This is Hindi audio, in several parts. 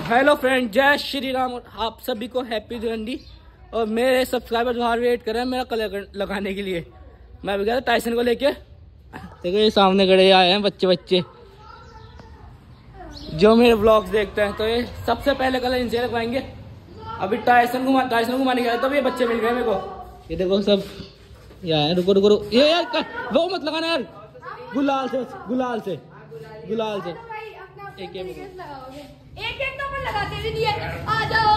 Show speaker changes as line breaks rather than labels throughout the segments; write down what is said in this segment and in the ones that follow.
हेलो फ्रेंड, जय श्री राम और आप सभी को हैप्पी दिवाली और मेरे सब्सक्राइबर बाहर वेट कर रहे हैं मेरा कलर लगाने के लिए। मैं भी गया टाइसन को लेके। देखो ये सामने खड़े आए हैं बच्चे बच्चे। जो मेरे ब्लॉग्स देखते हैं तो ये सबसे पहले कलर इनसे लगवाएँगे। अभी टाइसन घुमा टाइसन को घुमाने गया तब ये बच्चे मिल गए मेरे को। ये देखो सब, ये आए रुको रुको रुको। ये यार वो मत लगाना यार। गुलाल से गुलाल से गुलाल से। एक ये मेरे
एक एक तो अपन लगाते भी दिए आ जाओ।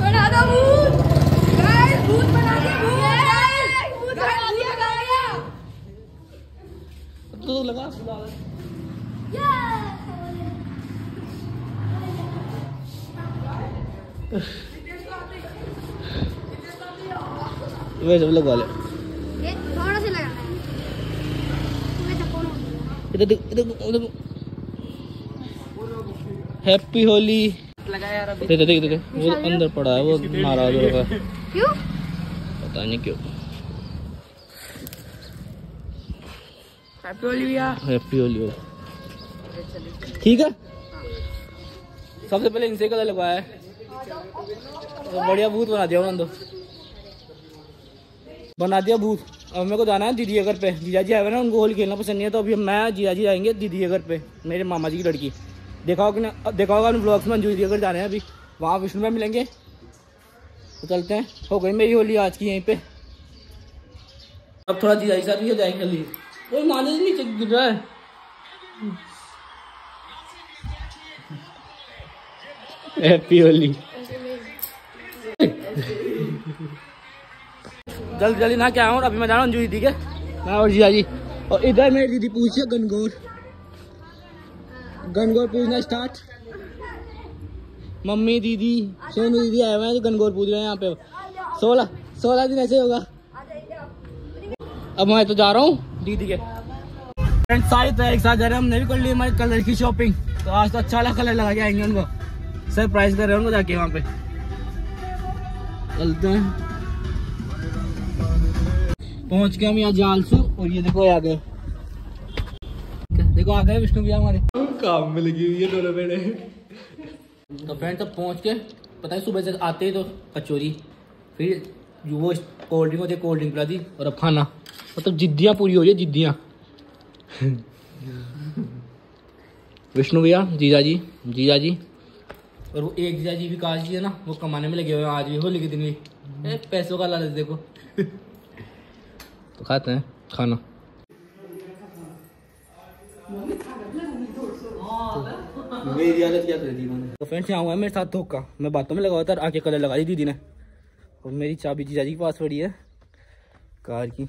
बना दो भूत। गाइस भूत बना दिया भूत भूत बना दिया गाइस
तो लगा गुलाल वे सब लगवा ले
ये थोड़ा सा लगाना है मैं तो कौन
इधर देख इधर देखो, देखो। हैप्पी होली
लगाया
देख देख देख वो अंदर पड़ा है वो नाराज़ हो रहा है।
क्यों?
पता नहीं क्यों।
हैप्पी होली भैया।
हैप्पी होली ठीक है? सबसे पहले इनसे कलर लगवाया है। तो बढ़िया भूत बना दिया उन्होंने तो। बना दिया भूत अब मेरे को जाना है दीदी घर पे। जीजा जी आए ना उनको होली खेलना पसंद नहीं है तो अभी मैं जीजा जी आएँगे दीदी घर पे मेरे मामा जी की लड़की। देखा होगा ना देखा होगा ब्लॉग्स में अंजू दीदी के घर जाने हैं अभी। वहाँ विष्णु में मिलेंगे। तो चलते हैं। हो गई मेरी होली आज की यहीं पे। अब थोड़ा जीजा जी साथ भी हो जाएँगे होली वो माने नीचे गिर रहा है। हैप्पी होली। जल्दी जल्दी ना क्या और अभी मैं जा रहा हूँ अंजू दीदी के। मैं और जीजा जी। और इधर मेरी दीदी पूछिए गनगौर गनगौर पूछना स्टार्ट मम्मी, दीदी, सोनू दीदी आए हुए हैं तो गनगौर पूछ रहे हैं यहाँ पे। सोलह सोलह दिन ऐसे होगा। अब मैं तो जा रहा हूँ दीदी के। फ्रेंड सारी तैयारी के साथ जा रहे हैं। हमने भी कर ली हमारे कलर की शॉपिंग तो आज तो अच्छा वाला कलर लगा के आएँगे उनको। सरप्राइज़ कर रहे हैं उनको जाके वहाँ पे। चलते हैं पहुँच गए हम यहाँ जालसू और ये देखो आ गए। देखो आ गए विष्णु भैया हमारे।
काम में लगी हुई है दोनों बेड़े
तो फ्रेंड तब पहुँच के पता है सुबह से आते ही तो कचौरी फिर वो कोल्ड ड्रिंक होती कोल्ड ड्रिंक पिला दी और अब खाना। मतलब जिद्दियाँ पूरी हो रही है जिद्दियाँ। विष्णु भैया जीजा जी जीजा जी। और वो एक जीजा जी विकास जी है ना वो कमाने में लगे हुए हैं आज भी होली के दिन भी। पैसों का लालच देखो। तो खाते हैं खाना।
मेरी हालत क्या कर दी मैंने?
तो फ्रेंड्स यहाँ हुआ है मेरे साथ धोखा। मैं बातों में लगा हुआ था आके कलर लगा दी दीदी ने। और मेरी चाबी जीजा जी के पास पड़ी है कार की।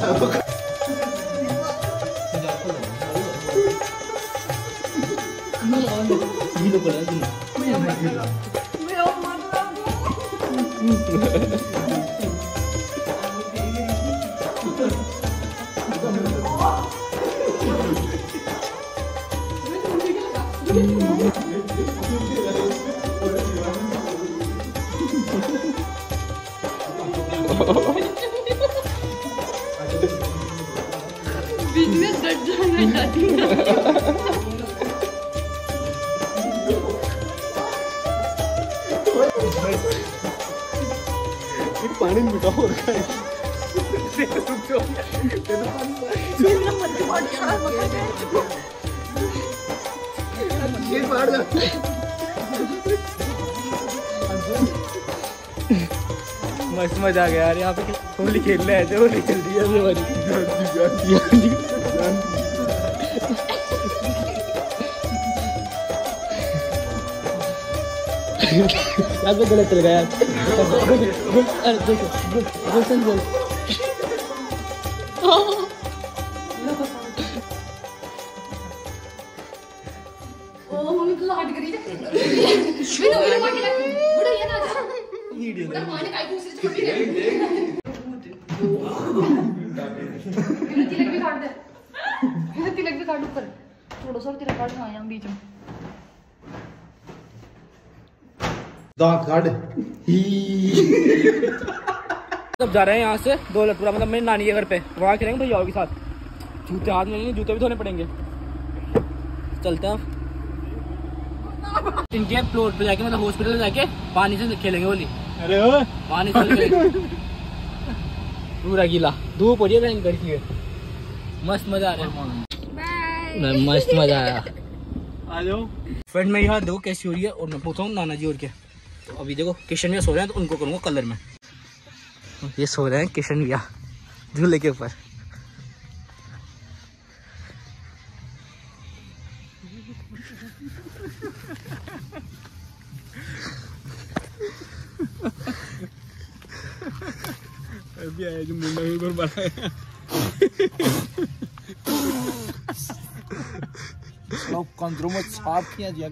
खोलो ये लो खोलो ये लो।
पानी में मिटा हो रखा है ये फाड़ दो
मस्त मज़ा आ गया यार, यहाँ पे होली खेल रहे थे, होली चल रही है। यार वो गलत चल गया यार अरे देखो गुलशन बोल
तिलक भी काट दे। तिलक भी काट ऊपर। थोड़ा सा तिलक काट बीच में।
तब जा रहे हैं यहाँ से दो लटूरा मतलब मेरी नानी के घर पे। वहाँ खेलेंगे भैया और के साथ। जूते हाथ में जूते भी धोने पड़ेंगे। चलते हैं अब। इनके फ्लोर पे जाके मतलब हॉस्पिटल में जाके पानी से खेलेंगे होली।
अरे ओ।
पानी से खेलेंगे। पूरा गीला। धूप हो रही है भयंकर की मस्त मज़ा आ रहा है। मस्त मज़ा आया।
आ जाओ।
फ्रेंड मैं यहाँ देखो कैसी हो रही है और मैं पूछा हूँ नाना जी और क्या। तो अभी देखो किशन भैया सो रहे हैं तो उनको करूँगा कलर में। ये सो रहे हैं किशन भैया झूले के ऊपर।
अभी आया जो मुंडा के ऊपर बनाया
लोग कंद्रों में छाप किया दिया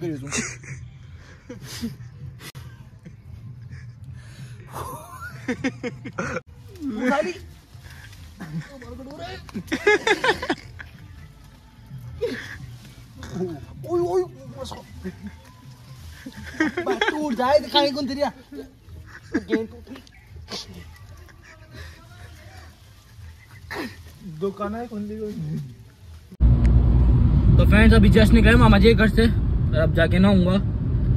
दुकान है खुली
तो फ्रेंड्स अभी जस्ट निकले मामा जी घर से और अब जाके ना नहाऊँगा।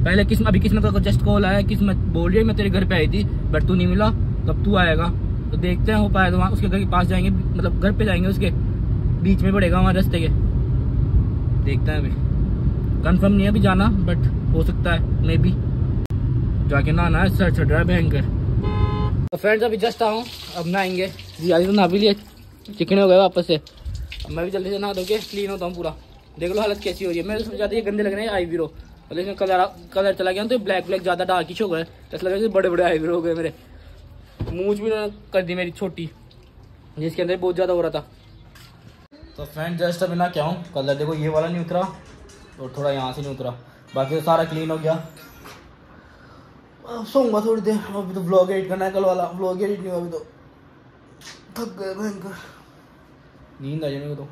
पहले किस्मत अभी किस्मत का जस्ट कॉल आया किस्मत बोल रही है मैं तेरे घर पे आई थी बट तू नहीं मिला। तब तू आएगा तो देखते हैं हो पाए तो वहाँ उसके घर के पास जाएँगे मतलब घर पे जाएँगे उसके बीच में पड़ेगा वहाँ रास्ते के। देखते हैं अभी। कंफर्म नहीं है अभी जाना बट हो सकता है मे बी जाके नहाना है सर चढ़ रहा है भयंकर। तो फ्रेंड्स अभी जस्ट आऊँ, अब नहाएँगे। जी तो नहा भी लिए, चिकने हो गए वापस से। अब मैं भी जल्दी से नहा के क्लीन होता हूँ पूरा। देख लो हालत कैसी हो रही है। मैं सोचा था ये गंदे लग रहे हैं लेकिन कलर कलर चला गया तो ब्लैक ब्लैक ज़्यादा डार्क हो गए। ऐसा लग रहा है बड़े बड़े आईब्रो हो गए मेरे। मूछ भी उन्होंने कर दी मेरी छोटी, जिसके अंदर बहुत ज़्यादा हो रहा था। तो फ्रेंड जस्ट अभी ना क्या हूँ कलर देखो ये वाला नहीं उतरा, और थोड़ा यहाँ से नहीं उतरा। बाकी तो सारा क्लीन हो गया। अब सोऊँगा थोड़ी देर, अभी तो व्लॉग एडिट करना है कल वाला व्लॉग एडिट नहीं हुआ अभी तो। थक गए भयंकर। नींद आ मेरे को तो।